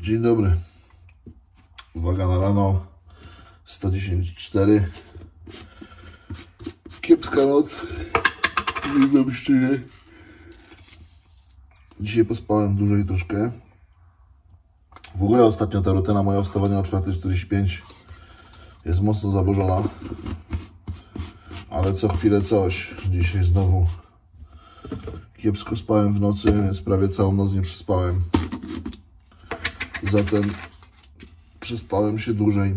Dzień dobry. Uwaga na rano. 110,4. Kiepska noc. Wiem szczerze. Dzisiaj pospałem dłużej troszkę. W ogóle ostatnio ta rutyna moja wstawania o 4.45 jest mocno zaburzona. Ale co chwilę coś. Dzisiaj znowu kiepsko spałem w nocy, więc prawie całą noc nie przespałem. Zatem przespałem się dłużej,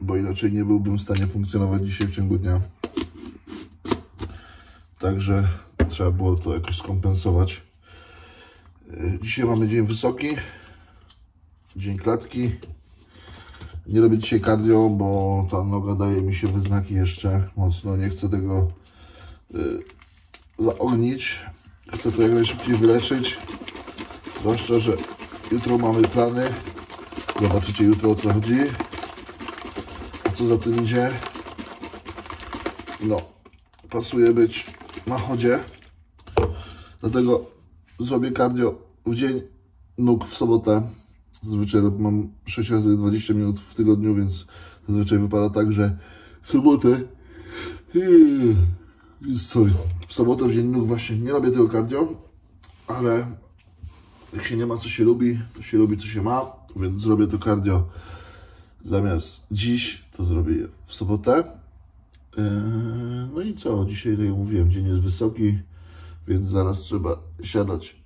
bo inaczej nie byłbym w stanie funkcjonować dzisiaj w ciągu dnia. Także trzeba było to jakoś skompensować. Yy, Dzisiaj mamy dzień wysoki, dzień klatki. Nie robię dzisiaj cardio, bo ta noga daje mi się wyznaki jeszcze mocno. Nie chcę tego yy, zaognić. Chcę to jak najszybciej wyleczyć. Zwłaszcza, że jutro mamy plany. Zobaczycie jutro o co chodzi. A co za tym idzie? No, pasuje być na chodzie. Dlatego zrobię cardio w dzień nóg w sobotę. Zazwyczaj mam 6 razy 20 minut w tygodniu, więc zazwyczaj wypada tak, że w sobotę sorry, w sobotę w dzień nóg właśnie nie robię tego cardio, ale jak się nie ma co się lubi, to się lubi co się ma, więc zrobię to cardio zamiast dziś, to zrobię je w sobotę. Yy, no i co, dzisiaj tak jak mówiłem, dzień jest wysoki, więc zaraz trzeba siadać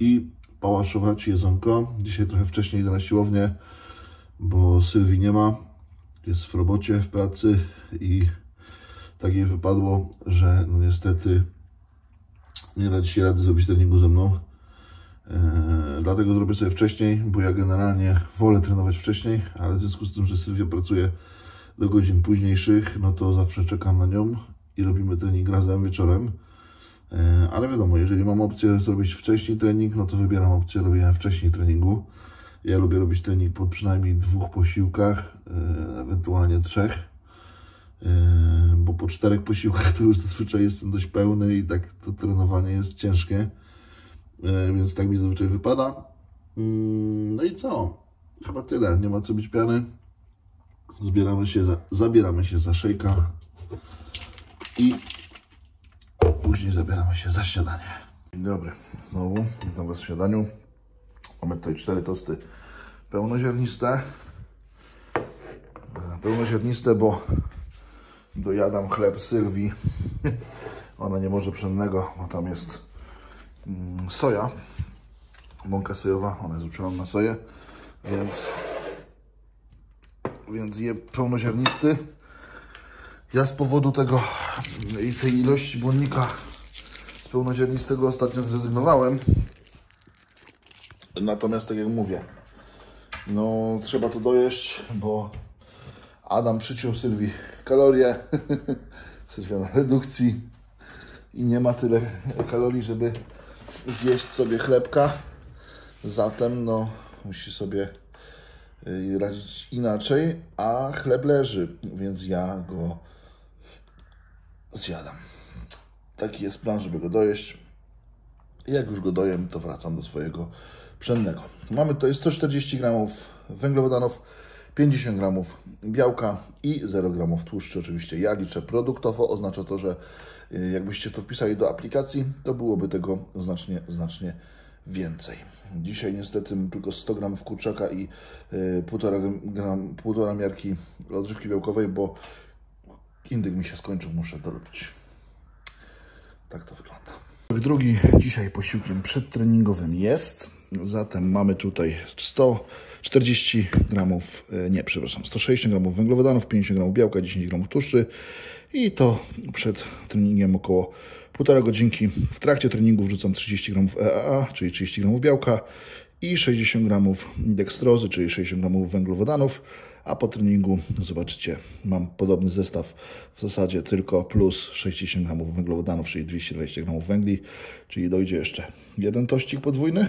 i pałaszować jedzonko. Dzisiaj trochę wcześniej idę na siłownię, bo Sylwii nie ma, jest w robocie, w pracy i tak jej wypadło, że no niestety nie da dzisiaj rady zrobić treningu ze mną. Eee, dlatego zrobię sobie wcześniej, bo ja generalnie wolę trenować wcześniej, ale w związku z tym, że Sylwia pracuje do godzin późniejszych, no to zawsze czekam na nią i robimy trening razem wieczorem. Eee, ale wiadomo, jeżeli mam opcję zrobić wcześniej trening, no to wybieram opcję robienia wcześniej treningu. Ja lubię robić trening po przynajmniej dwóch posiłkach, eee, ewentualnie trzech. Yy, bo po czterech posiłkach to już zazwyczaj jestem dość pełny i tak to trenowanie jest ciężkie, Yy, więc tak mi zazwyczaj wypada. Yy, No i co? Chyba tyle, nie ma co być piany. Zbieramy się za, zabieramy się za szejka i później zabieramy się za śniadanie. Dzień dobry, znowu witam Was w śniadaniu. Mamy tutaj cztery tosty pełnoziarniste. Yy, Pełnoziarniste, bo dojadam chleb Sylwii. Ona nie może pszennego, bo tam jest mm, soja, mąka sojowa, ona jest uczulona na soję, więc, więc je pełnoziarnisty. Ja z powodu tego i tej ilości błonnika z pełnoziarnistego ostatnio zrezygnowałem. Natomiast tak jak mówię, no trzeba to dojeść, bo Adam przyciął Sylwii kalorie. Sylwia na redukcji i nie ma tyle kalorii, żeby zjeść sobie chlebka. Zatem no, musi sobie y, radzić inaczej, a chleb leży, więc ja go zjadam. Taki jest plan, żeby go dojeść. Jak już go dojem, to wracam do swojego pszennego. Mamy tutaj 140 gramów węglowodanów, 50 gramów białka i 0 gramów tłuszczu. Oczywiście ja liczę produktowo, oznacza to, że y, jakbyście to wpisali do aplikacji, to byłoby tego znacznie, znacznie więcej. Dzisiaj niestety tylko 100 gramów kurczaka i y, 1,5 gram, półtora miarki odżywki białkowej, bo indyk mi się skończył, muszę dorobić. Tak to wygląda. Drugi dzisiaj posiłkiem przedtreningowym jest. Zatem mamy tutaj 140 gramów, e, nie, przepraszam, 160 gramów węglowodanów, 50 gramów białka, 10 gramów tłuszczy i to przed treningiem około 1,5 godzinki. W trakcie treningu wrzucam 30 gramów EAA, czyli 30 gramów białka i 60 gramów dekstrozy, czyli 60 gramów węglowodanów, a po treningu zobaczycie, mam podobny zestaw. W zasadzie tylko plus 60 gramów węglowodanów, czyli 220 gramów węgli, czyli dojdzie jeszcze jeden tościk podwójny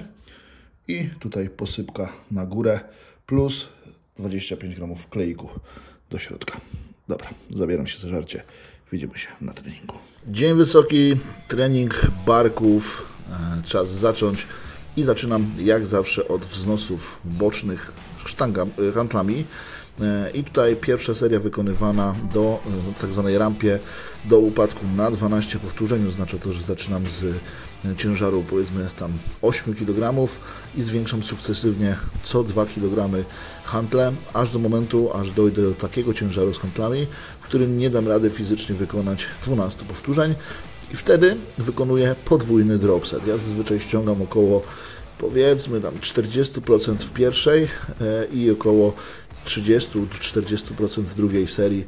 i tutaj posypka na górę plus 25 gramów kleiku do środka. Dobra, zabieram się za żarcie. Widzimy się na treningu. Dzień wysoki, trening barków. E, Czas zacząć. i zaczynam jak zawsze od wznosów bocznych sztanga, handlami. I tutaj pierwsza seria wykonywana do tak zwanej rampie do upadku na 12 powtórzeń. Oznacza to, że zaczynam z ciężaru powiedzmy tam 8 kg i zwiększam sukcesywnie co 2 kg handle, aż do momentu, aż dojdę do takiego ciężaru z handlami, w którym nie dam rady fizycznie wykonać 12 powtórzeń i wtedy wykonuję podwójny dropset. Ja zazwyczaj ściągam około powiedzmy tam 40% w pierwszej e, i około 30-40% w drugiej serii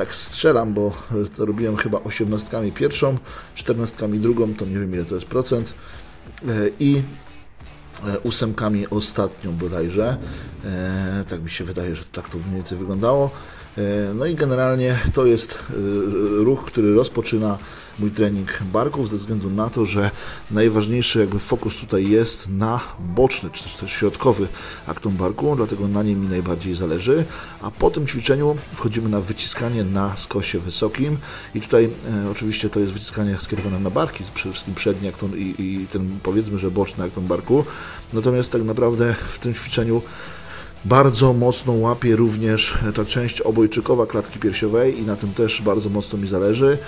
tak strzelam, bo to robiłem chyba osiemnastkami pierwszą, czternastkami drugą, to nie wiem ile to jest procent e, i e, ósemkami ostatnią bodajże. E, tak mi się wydaje, że tak to mniej więcej wyglądało. No i generalnie to jest ruch, który rozpoczyna mój trening barków ze względu na to, że najważniejszy jakby fokus tutaj jest na boczny, czy też środkowy akton barku, dlatego na nim mi najbardziej zależy, a po tym ćwiczeniu wchodzimy na wyciskanie na skosie wysokim. I tutaj e, oczywiście to jest wyciskanie skierowane na barki, przede wszystkim przedni akton i, i ten powiedzmy, że boczny akton barku, natomiast tak naprawdę w tym ćwiczeniu bardzo mocno łapie również ta część obojczykowa klatki piersiowej i na tym też bardzo mocno mi zależy.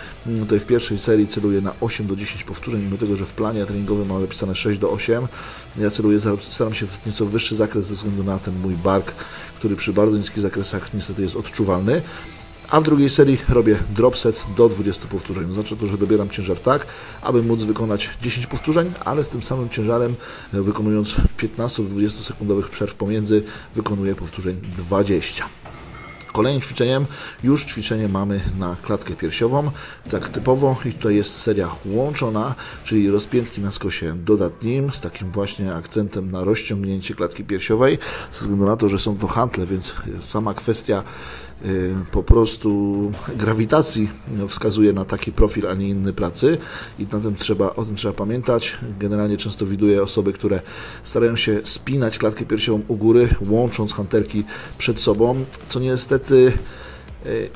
Tutaj w pierwszej serii celuję na 8 do 10 powtórzeń, mimo tego, że w planie treningowym mam zapisane 6 do 8. Ja celuję, staram się w nieco wyższy zakres ze względu na ten mój bark, który przy bardzo niskich zakresach niestety jest odczuwalny a w drugiej serii robię drop set do 20 powtórzeń. Oznacza to, że dobieram ciężar tak, aby móc wykonać 10 powtórzeń, ale z tym samym ciężarem, e, wykonując 15-20 sekundowych przerw pomiędzy, wykonuję powtórzeń 20. Kolejnym ćwiczeniem już ćwiczenie mamy na klatkę piersiową, tak typowo i tutaj jest seria łączona, czyli rozpiętki na skosie dodatnim z takim właśnie akcentem na rozciągnięcie klatki piersiowej, ze względu na to, że są to hantle, więc sama kwestia po prostu grawitacji wskazuje na taki profil, a nie inny pracy i na tym trzeba, o tym trzeba pamiętać. Generalnie często widuję osoby, które starają się spinać klatkę piersiową u góry, łącząc hantelki przed sobą, co niestety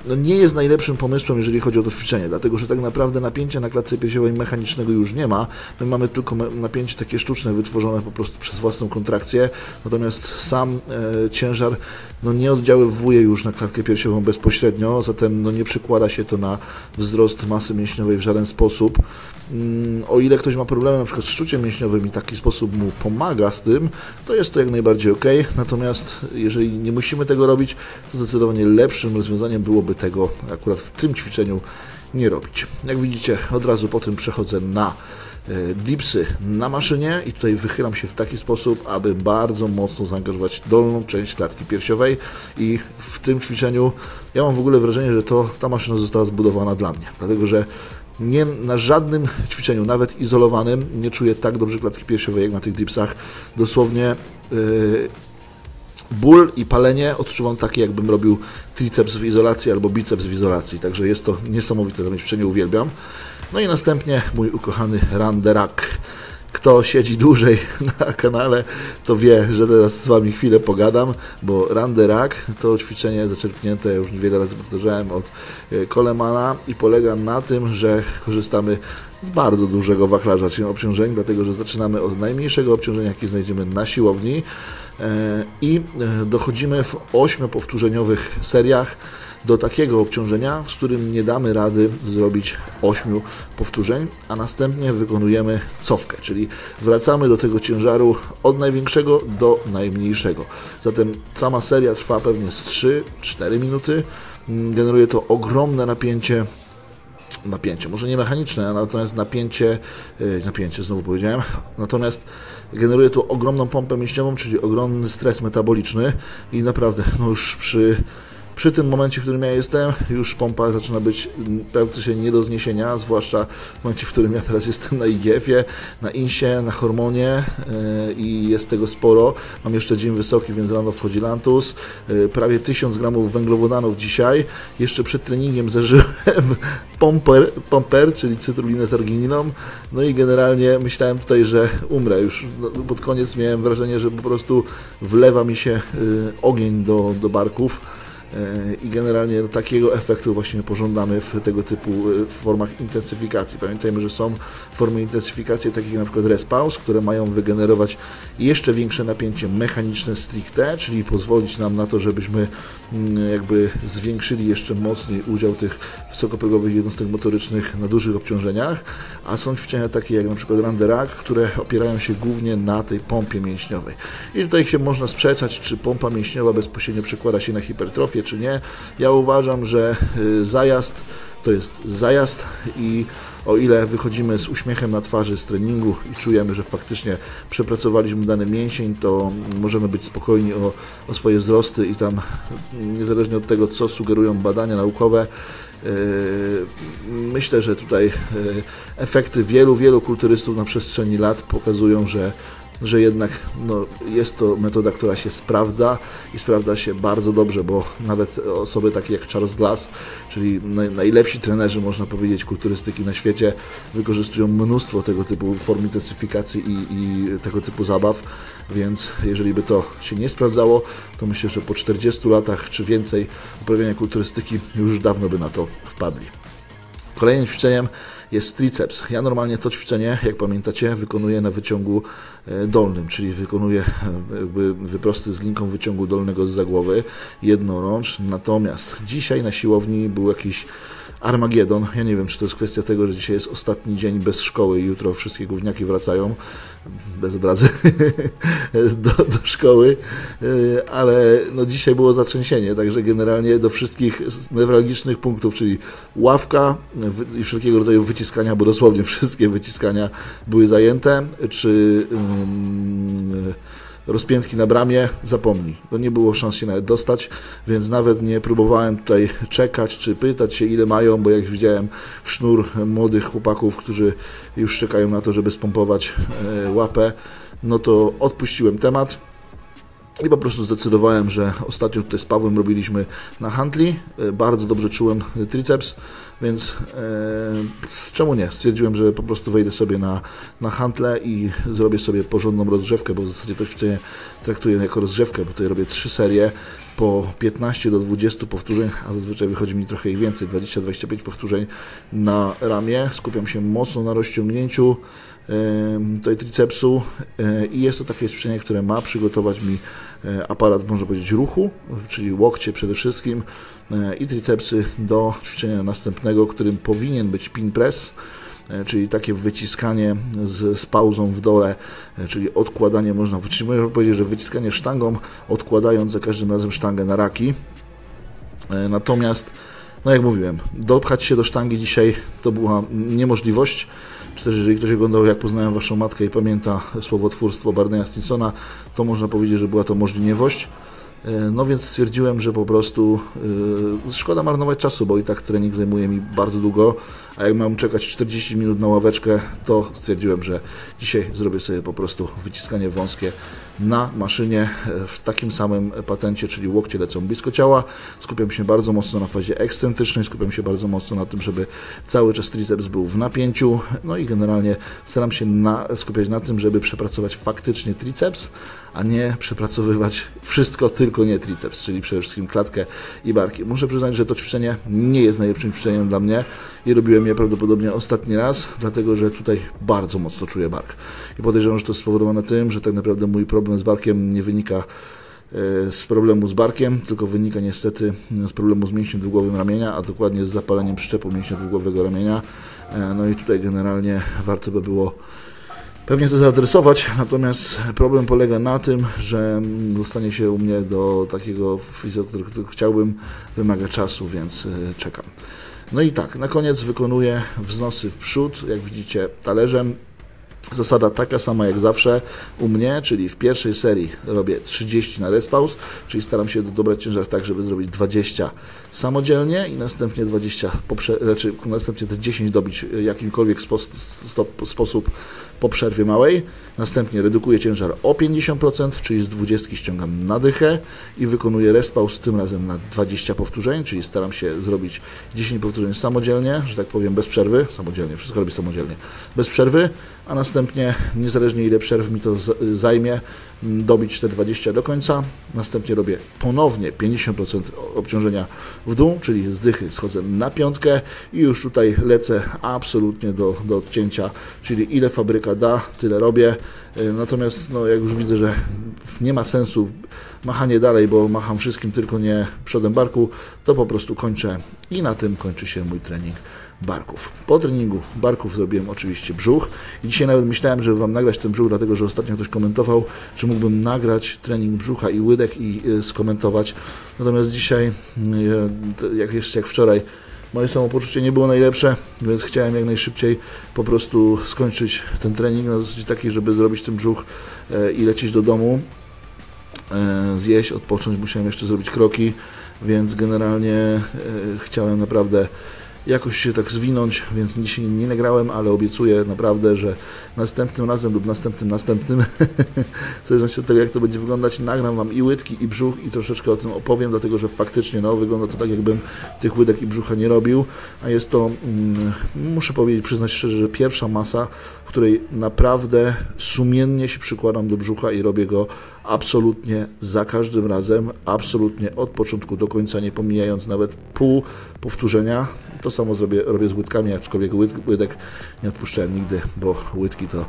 no nie jest najlepszym pomysłem, jeżeli chodzi o to ćwiczenie, dlatego że tak naprawdę napięcia na klatce piersiowej mechanicznego już nie ma. My mamy tylko napięcie takie sztuczne, wytworzone po prostu przez własną kontrakcję, natomiast sam e, ciężar no, nie oddziaływuje już na klatkę piersiową bezpośrednio, zatem no, nie przekłada się to na wzrost masy mięśniowej w żaden sposób. Mm, o ile ktoś ma problemy na przykład z szczuciem mięśniowym i taki sposób mu pomaga z tym, to jest to jak najbardziej ok. Natomiast jeżeli nie musimy tego robić, to zdecydowanie lepszym rozwiązaniem byłoby tego akurat w tym ćwiczeniu nie robić. Jak widzicie, od razu po tym przechodzę na dipsy na maszynie i tutaj wychylam się w taki sposób, aby bardzo mocno zaangażować dolną część klatki piersiowej i w tym ćwiczeniu ja mam w ogóle wrażenie, że to ta maszyna została zbudowana dla mnie, dlatego że nie na żadnym ćwiczeniu, nawet izolowanym, nie czuję tak dobrze klatki piersiowej jak na tych dipsach. Dosłownie yy, ból i palenie odczuwam takie, jakbym robił triceps w izolacji albo biceps w izolacji. Także jest to niesamowite, to ćwiczenie uwielbiam. No i następnie mój ukochany Randerak. Kto siedzi dłużej na kanale, to wie, że teraz z Wami chwilę pogadam, bo Randerak to ćwiczenie zaczerpnięte, już wiele razy powtarzałem, od Kolemana e, i polega na tym, że korzystamy z bardzo dużego wachlarza obciążeń, dlatego że zaczynamy od najmniejszego obciążenia, jakie znajdziemy na siłowni e, i e, dochodzimy w ośmiopowtórzeniowych seriach do takiego obciążenia, z którym nie damy rady zrobić 8 powtórzeń, a następnie wykonujemy cofkę, czyli wracamy do tego ciężaru od największego do najmniejszego. Zatem sama seria trwa pewnie z 3-4 minuty. Generuje to ogromne napięcie napięcie, może nie mechaniczne, natomiast napięcie, y, napięcie znowu powiedziałem, natomiast generuje to ogromną pompę mięśniową, czyli ogromny stres metaboliczny i naprawdę no już przy przy tym momencie, w którym ja jestem, już pompa zaczyna być praktycznie nie do zniesienia, zwłaszcza w momencie, w którym ja teraz jestem na IGF-ie, na INSie, na hormonie yy, i jest tego sporo. Mam jeszcze dzień wysoki, więc rano wchodzi Lantus. Yy, prawie 1000 gramów węglowodanów dzisiaj. Jeszcze przed treningiem zażyłem pomper, pomper czyli cytrulinę z argininą. No i generalnie myślałem tutaj, że umrę. Już no, pod koniec miałem wrażenie, że po prostu wlewa mi się yy, ogień do, do barków i generalnie takiego efektu właśnie pożądamy w tego typu w formach intensyfikacji. Pamiętajmy, że są formy intensyfikacji takie jak na przykład respawn, które mają wygenerować jeszcze większe napięcie mechaniczne stricte, czyli pozwolić nam na to, żebyśmy mm, jakby zwiększyli jeszcze mocniej udział tych wysokoprogowych jednostek motorycznych na dużych obciążeniach, a są ćwiczenia takie jak na przykład Randerak, które opierają się głównie na tej pompie mięśniowej. I tutaj się można sprzeczać, czy pompa mięśniowa bezpośrednio przekłada się na hipertrofię, czy nie. Ja uważam, że y, zajazd to jest zajazd i o ile wychodzimy z uśmiechem na twarzy z treningu i czujemy, że faktycznie przepracowaliśmy dany mięsień, to możemy być spokojni o, o swoje wzrosty i tam niezależnie od tego, co sugerują badania naukowe, yy, Myślę, że tutaj yy, efekty wielu, wielu kulturystów na przestrzeni lat pokazują, że że jednak no, jest to metoda, która się sprawdza i sprawdza się bardzo dobrze, bo nawet osoby takie jak Charles Glass, czyli najlepsi trenerzy, można powiedzieć, kulturystyki na świecie, wykorzystują mnóstwo tego typu form intensyfikacji i, i tego typu zabaw, więc jeżeli by to się nie sprawdzało, to myślę, że po 40 latach czy więcej uprawiania kulturystyki już dawno by na to wpadli. Kolejnym ćwiczeniem jest triceps. Ja normalnie to ćwiczenie, jak pamiętacie, wykonuję na wyciągu e, dolnym, czyli wykonuję e, jakby wyprosty z linką wyciągu dolnego z zagłowy, jednorącz. Natomiast dzisiaj na siłowni był jakiś Armagedon. Ja nie wiem, czy to jest kwestia tego, że dzisiaj jest ostatni dzień bez szkoły i jutro wszystkie gówniaki wracają, bez obrazy, do, do szkoły, e, ale no dzisiaj było zatrzęsienie, także generalnie do wszystkich newralgicznych punktów, czyli ławka i wszelkiego rodzaju wyciskania, bo dosłownie wszystkie wyciskania były zajęte, czy rozpiętki na bramie, zapomnij. To nie było szans się nawet dostać, więc nawet nie próbowałem tutaj czekać, czy pytać się, ile mają, bo jak widziałem sznur młodych chłopaków, którzy już czekają na to, żeby spompować e, łapę, no to odpuściłem temat. I po prostu zdecydowałem, że ostatnio tutaj z Pawłem robiliśmy na handli. E, bardzo dobrze czułem triceps, więc e, czemu nie? Stwierdziłem, że po prostu wejdę sobie na, na handle i zrobię sobie porządną rozgrzewkę, bo w zasadzie to ćwiczenie traktuję jako rozgrzewkę, bo tutaj robię trzy serie po 15 do 20 powtórzeń, a zazwyczaj wychodzi mi trochę ich więcej, 20-25 powtórzeń na ramię. Skupiam się mocno na rozciągnięciu tutaj tricepsu e, i jest to takie ćwiczenie, które ma przygotować mi e, aparat, można powiedzieć, ruchu, czyli łokcie przede wszystkim e, i tricepsy do ćwiczenia następnego, którym powinien być pin press, czyli takie wyciskanie z, z pauzą w dole, czyli odkładanie, można powiedzieć, że wyciskanie sztangą, odkładając za każdym razem sztangę na raki. Natomiast, no jak mówiłem, dopchać się do sztangi dzisiaj to była niemożliwość czy też jeżeli ktoś oglądał Jak poznałem Waszą matkę i pamięta słowotwórstwo Barneya Stinsona, to można powiedzieć, że była to możliwość. E, no więc stwierdziłem, że po prostu yy, szkoda marnować czasu, bo i tak trening zajmuje mi bardzo długo, a jak mam czekać 40 minut na ławeczkę, to stwierdziłem, że dzisiaj zrobię sobie po prostu wyciskanie wąskie na maszynie e, w takim samym patencie, czyli łokcie lecą blisko ciała. Skupiam się bardzo mocno na fazie ekscentrycznej, skupiam się bardzo mocno na tym, żeby cały czas triceps był w napięciu, no i generalnie staram się na, skupiać na tym, żeby przepracować faktycznie triceps, a nie przepracowywać wszystko, tylko nie triceps, czyli przede wszystkim klatkę i barki. Muszę przyznać, że to ćwiczenie nie jest najlepszym ćwiczeniem dla mnie i robiłem je prawdopodobnie ostatni raz, dlatego że tutaj bardzo mocno czuję bark. I podejrzewam, że to jest spowodowane tym, że tak naprawdę mój problem z barkiem nie wynika e, z problemu z barkiem, tylko wynika niestety z problemu z mięśniem dwugłowym ramienia, a dokładnie z zapaleniem przyczepu mięśnia dwugłowego ramienia. E, no i tutaj generalnie warto by było pewnie to zaadresować, natomiast problem polega na tym, że dostanie się u mnie do takiego fizjoterapeuty, którego chciałbym, wymaga czasu, więc e, czekam. No i tak, na koniec wykonuję wznosy w przód, jak widzicie talerzem. Zasada taka sama jak zawsze u mnie, czyli w pierwszej serii robię 30 na respaus, czyli staram się dobrać ciężar tak, żeby zrobić 20 samodzielnie i następnie 20 poprze- znaczy następnie te 10 dobić jakimkolwiek spo- sposób po przerwie małej. Następnie redukuję ciężar o 50%, czyli z 20 ściągam na dychę i wykonuję respaus tym razem na 20 powtórzeń, czyli staram się zrobić 10 powtórzeń samodzielnie, że tak powiem bez przerwy, samodzielnie, wszystko robię samodzielnie, bez przerwy, a następnie niezależnie ile przerw mi to zajmie, dobić te 20 do końca. Następnie robię ponownie 50% obciążenia w dół, czyli z dychy schodzę na piątkę i już tutaj lecę absolutnie do, do odcięcia, czyli ile fabryka da, tyle robię. E, natomiast no, jak już widzę, że nie ma sensu machanie dalej, bo macham wszystkim, tylko nie przodem barku, to po prostu kończę i na tym kończy się mój trening barków. Po treningu barków zrobiłem oczywiście brzuch i dzisiaj nawet myślałem, żeby Wam nagrać ten brzuch, dlatego że ostatnio ktoś komentował, czy mógłbym nagrać trening brzucha i łydek i y, skomentować. Natomiast dzisiaj, y, jak jeszcze jak wczoraj, moje samopoczucie nie było najlepsze, więc chciałem jak najszybciej po prostu skończyć ten trening na zasadzie takiej, żeby zrobić ten brzuch y, i lecieć do domu, zjeść, odpocząć. Musiałem jeszcze zrobić kroki, więc generalnie chciałem naprawdę jakoś się tak zwinąć, więc dzisiaj nie nagrałem, ale obiecuję naprawdę, że następnym razem lub następnym, następnym, w zależności od tego, jak to będzie wyglądać, nagram Wam i łydki, i brzuch i troszeczkę o tym opowiem, dlatego, że faktycznie no, wygląda to tak, jakbym tych łydek i brzucha nie robił, a jest to, mm, muszę powiedzieć, przyznać szczerze, że pierwsza masa, w której naprawdę sumiennie się przykładam do brzucha i robię go absolutnie za każdym razem, absolutnie od początku do końca, nie pomijając nawet pół powtórzenia. To samo zrobię, robię z łydkami, aczkolwiek łydek nie odpuszczałem nigdy, bo łydki to,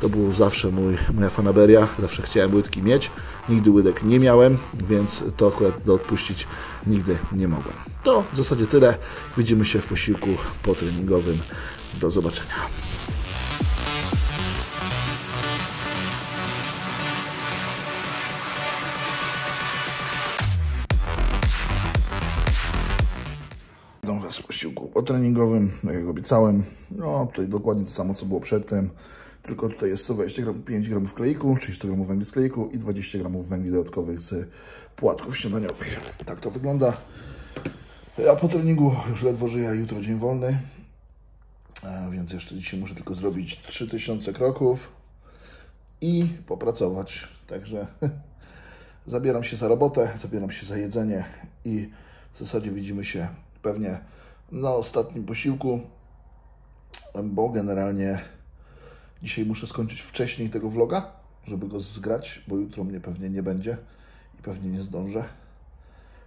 to był zawsze mój, moja fanaberia, zawsze chciałem łydki mieć, nigdy łydek nie miałem, więc to akurat do odpuścić nigdy nie mogłem. To w zasadzie tyle. Widzimy się w posiłku potreningowym. Do zobaczenia. Posiłku potreningowym, tak jak obiecałem. No, tutaj dokładnie to samo, co było przedtem, tylko tutaj jest 120 gram, 5 gramów kleiku, czyli 100 gramów węgli z kleiku i 20 gramów węgli dodatkowych z płatków śniadaniowych. Tak to wygląda. A po treningu już ledwo żyję, jutro dzień wolny, a więc jeszcze dzisiaj muszę tylko zrobić 3000 kroków i popracować. Także zabieram się za robotę, zabieram się za jedzenie i w zasadzie widzimy się pewnie na ostatnim posiłku, bo generalnie dzisiaj muszę skończyć wcześniej tego vloga, żeby go zgrać, bo jutro mnie pewnie nie będzie i pewnie nie zdążę.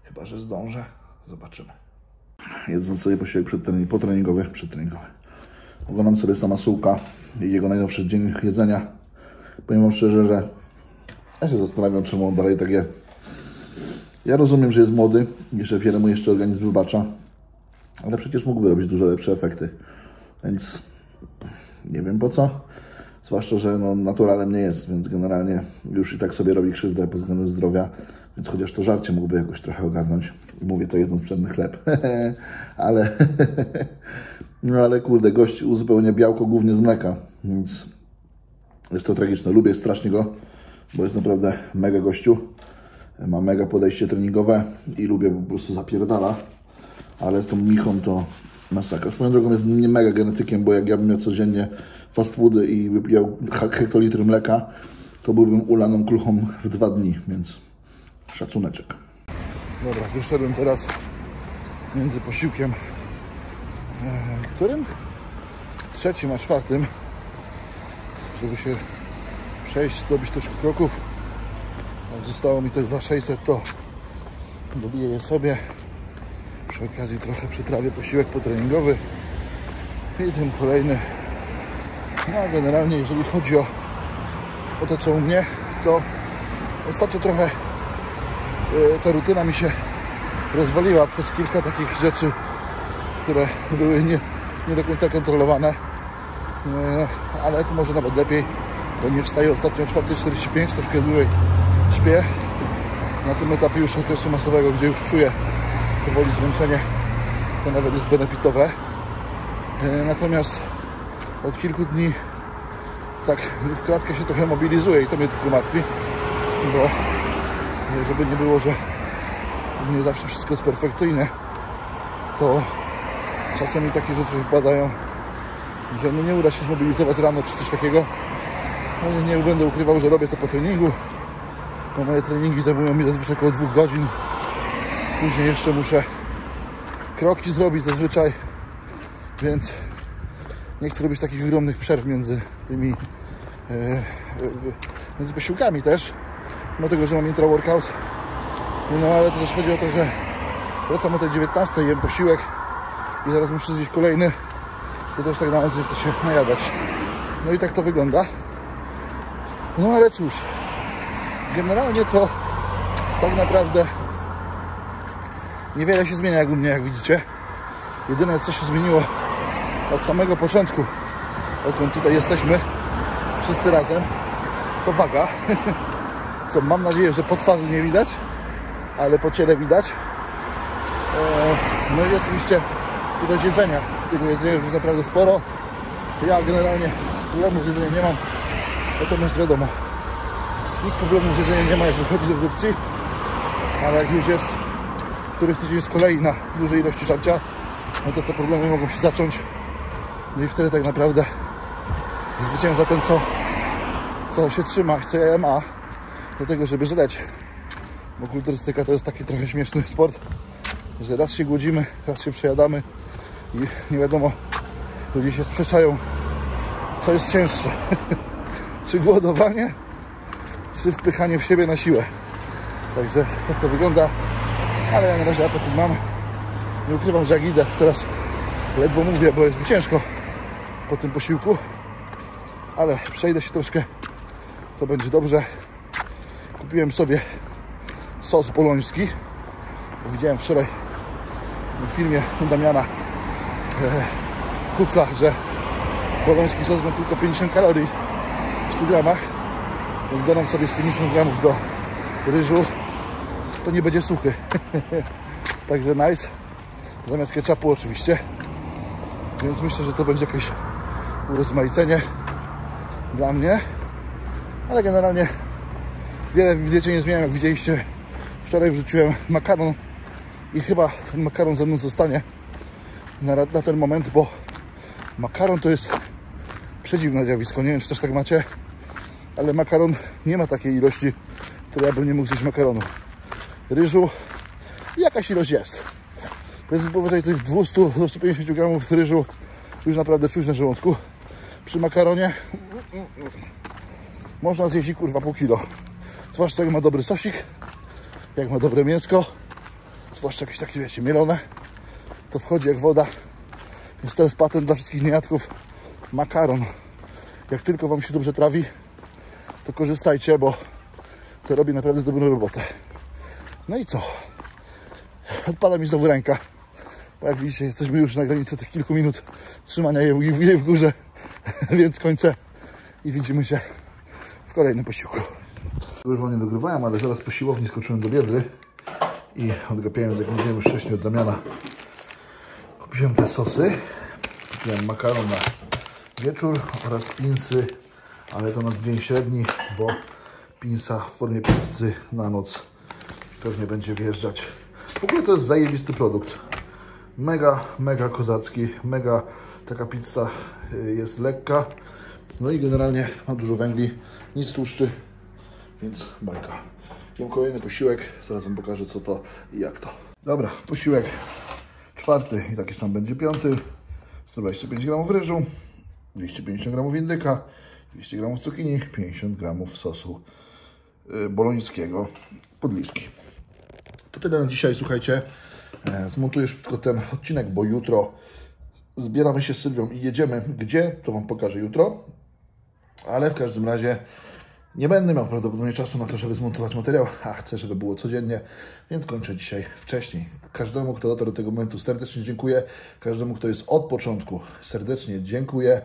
Chyba, że zdążę. Zobaczymy. Jedząc sobie posiłek przedtrening, potreningowy, przedtreningowy. Oglądam sobie sama sułka i jego najnowszy dzień jedzenia. Powiem wam szczerze, że ja się zastanawiam, czemu on dalej tak je. Ja rozumiem, że jest młody i że wiele mu jeszcze organizm wybacza, ale przecież mógłby robić dużo lepsze efekty. Więc nie wiem po co. Zwłaszcza, że no, naturalem nie jest, więc generalnie już i tak sobie robi krzywdę pod względem zdrowia, więc chociaż to żarcie mógłby jakoś trochę ogarnąć. Mówię to jedząc przedny chleb. ale, no ale kurde, gość uzupełnia białko głównie z mleka, więc jest to tragiczne. Lubię strasznie go, bo jest naprawdę mega gościu. Ma mega podejście treningowe i lubię po prostu zapierdala ale z tą Michą to masakra. Swoją drogą jest nie mega genetykiem, bo jak ja bym miał codziennie fast foody i wypijał hektolitry mleka, to byłbym ulaną kluchą w dwa dni, więc szacuneczek. Dobra, wyszedłem teraz między posiłkiem, e, którym? Trzecim a czwartym, żeby się przejść, dobić troszkę kroków. Zostało mi te 2600, to dobiję je sobie przy okazji trochę przytrawię posiłek potreningowy i ten kolejny. No a generalnie jeżeli chodzi o, o to co u mnie, to ostatnio trochę y, ta rutyna mi się rozwaliła przez kilka takich rzeczy, które były nie, nie do końca kontrolowane. Y, ale to może nawet lepiej, bo nie wstaję ostatnio o 4.45, troszkę dłużej śpię. Na tym etapie już okresu masowego, gdzie już czuję powoli zmęczenie to nawet jest benefitowe. E, natomiast od kilku dni tak w klatkę się trochę mobilizuje i to mnie tylko martwi, bo żeby nie było, że nie zawsze wszystko jest perfekcyjne, to czasami takie rzeczy wpadają, że no nie uda się zmobilizować rano czy coś takiego Ale nie będę ukrywał, że robię to po treningu. Bo moje treningi zajmują mi zazwyczaj około dwóch godzin. Później jeszcze muszę kroki zrobić zazwyczaj, więc nie chcę robić takich ogromnych przerw między tymi e, e, między posiłkami też, dlatego, że mam intra workout. No ale to też chodzi o to, że wracam o tej 19, jem posiłek i zaraz muszę zjeść kolejny, to też tak na noc chce się najadać. No i tak to wygląda. No ale cóż, generalnie to tak naprawdę niewiele się zmienia jak u mnie, jak widzicie. Jedyne co się zmieniło od samego początku, odkąd tutaj jesteśmy wszyscy razem, to waga. Co mam nadzieję, że po twarzy nie widać, ale po ciele widać. E, no i oczywiście ilość jedzenia. Tego jedzenia już naprawdę sporo. Ja generalnie problemów z jedzeniem nie mam. Natomiast wiadomo, nikt problemów z jedzeniem nie ma jak wychodzi do produkcji, ale jak już jest któryś tydzień z kolei na dużej ilości żarcia, no to te problemy mogą się zacząć. No i wtedy tak naprawdę zwycięża ten, co, co się trzyma, co ja ma do tego, żeby żreć. Bo kulturystyka to jest taki trochę śmieszny sport, że raz się głodzimy, raz się przejadamy i nie wiadomo, ludzie się sprzeczają, co jest cięższe. czy głodowanie, czy wpychanie w siebie na siłę. Także tak to wygląda, ale ja na razie apetyt mam. Nie ukrywam, że jak idę, to teraz ledwo mówię, bo jest mi ciężko po tym posiłku, ale przejdę się troszkę, to będzie dobrze. Kupiłem sobie sos boloński. Widziałem wczoraj w filmie Damiana e, Kufla, że boloński sos ma tylko 50 kalorii w 100 gramach, więc dodam sobie z 50 gramów do ryżu. To nie będzie suchy. Także nice. Zamiast ketchupu oczywiście. Więc myślę, że to będzie jakieś urozmaicenie dla mnie. Ale generalnie wiele w nie zmieniam. Jak widzieliście, wczoraj wrzuciłem makaron i chyba ten makaron ze mną zostanie na, na ten moment, bo makaron to jest przedziwne zjawisko. Nie wiem, czy też tak macie, ale makaron nie ma takiej ilości, której ja bym nie mógł zjeść makaronu. Ryżu jakaś ilość jest. Powiedzmy powyżej tych 200-250 gramów ryżu już naprawdę czuć na żołądku. Przy makaronie można zjeść kurwa pół kilo. Zwłaszcza jak ma dobry sosik, jak ma dobre mięsko, zwłaszcza jakieś takie, wiecie, mielone, to wchodzi jak woda. Więc to jest patent dla wszystkich niejadków. Makaron. Jak tylko Wam się dobrze trawi, to korzystajcie, bo to robi naprawdę dobrą robotę. No i co? Odpada mi znowu ręka. Bo jak widzicie, jesteśmy już na granicy tych kilku minut trzymania jej, jej w górze, więc kończę i widzimy się w kolejnym posiłku. Już nie dogrywałem, ale zaraz po siłowni skoczyłem do Biedry i odgapiając, jak mówiłem już wcześniej od Damiana, kupiłem te sosy. Kupiłem makaron na wieczór oraz pinsy, ale to na dzień średni, bo pinsa w formie pizzy na noc pewnie będzie wjeżdżać. W ogóle to jest zajebisty produkt. Mega, mega kozacki, mega taka pizza y, jest lekka. No i generalnie ma dużo węgli, nic tłuszczy, więc bajka. Jem kolejny posiłek, zaraz Wam pokażę co to i jak to. Dobra, posiłek czwarty i taki sam będzie piąty. 125 gramów ryżu, 250 gramów indyka, 200 gramów cukinii, 50 gramów sosu y, bolońskiego, podliczki. To tyle na dzisiaj, słuchajcie. E, Zmontuję szybko ten odcinek, bo jutro zbieramy się z Sylwią i jedziemy. Gdzie? To Wam pokażę jutro. Ale w każdym razie nie będę miał prawdopodobnie czasu na to, żeby zmontować materiał, a chcę, żeby było codziennie, więc kończę dzisiaj wcześniej. Każdemu, kto dotarł do tego momentu, serdecznie dziękuję. Każdemu, kto jest od początku, serdecznie dziękuję.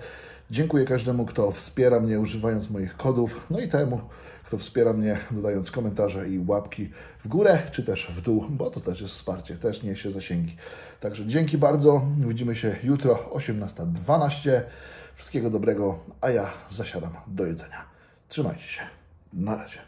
Dziękuję każdemu, kto wspiera mnie używając moich kodów, no i temu, kto wspiera mnie dodając komentarze i łapki w górę, czy też w dół, bo to też jest wsparcie, też niesie zasięgi. Także dzięki bardzo, widzimy się jutro 18.12. Wszystkiego dobrego, a ja zasiadam do jedzenia. Trzymajcie się. Na razie.